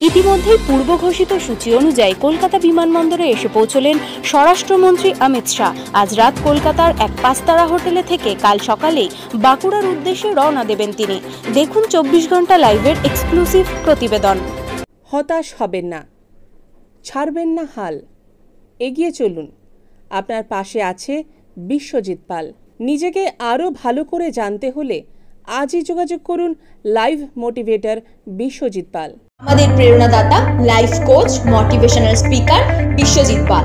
ইতিমধ্যেই পূর্ব ঘোষিত সূচি অনুযায়ী কলকাতা বিমানবন্দরে এসে পৌঁছলেন স্বরাষ্ট্রমন্ত্রী অমিত শাহ। আজ রাত কলকাতার এক পাঁচতারা হোটেলে থেকে কাল সকালেই বাঁকুড়ার উদ্দেশ্যে রওনা দেবেন তিনি। দেখুন চব্বিশ ঘণ্টা লাইভের এক্সক্লুসিভ প্রতিবেদন। হতাশ হবেন না। ছাড়বেন না হাল। এগিয়ে চলুন। আপনার পাশে আছে বিশ্বজিৎ পাল। নিজেকে আরও ভালো করে জানতে হলে আজই যোগাযোগ করুন লাইভ মোটিভেটর বিশ্বজিৎ পাল। আমাদের প্রেরণাদাতা life coach motivational speaker Biswajit Pal.